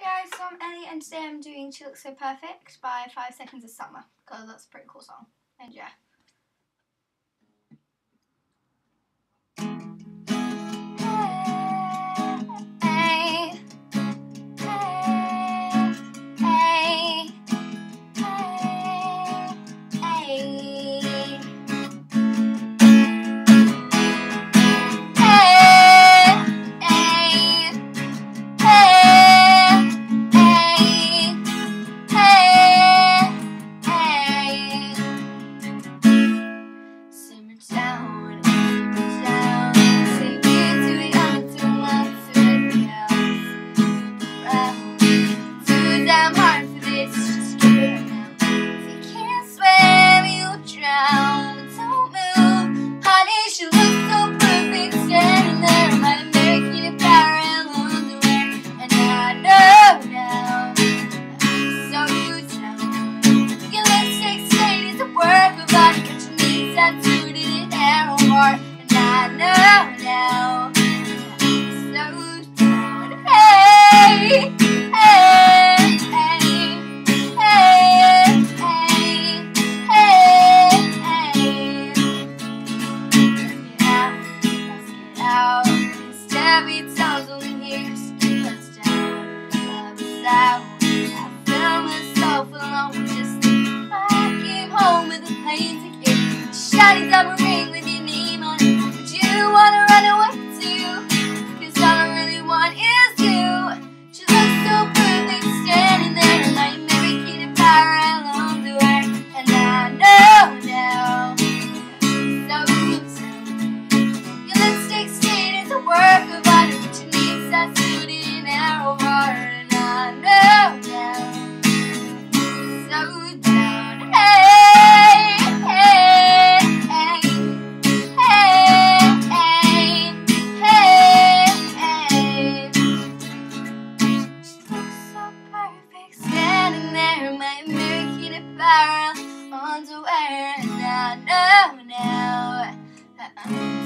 Guys, so I'm Ellie and today I'm doing She Looks So Perfect by 5 Seconds of Summer because that's a pretty cool song. And yeah. Out. I found myself alone, just I came home with a underwear and I know now. That I'm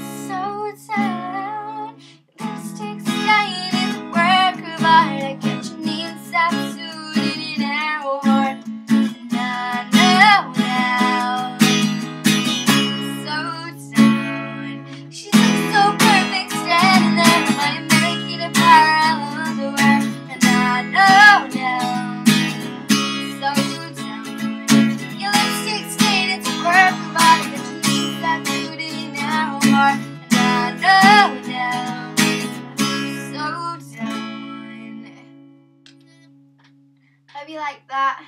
Hope you like that.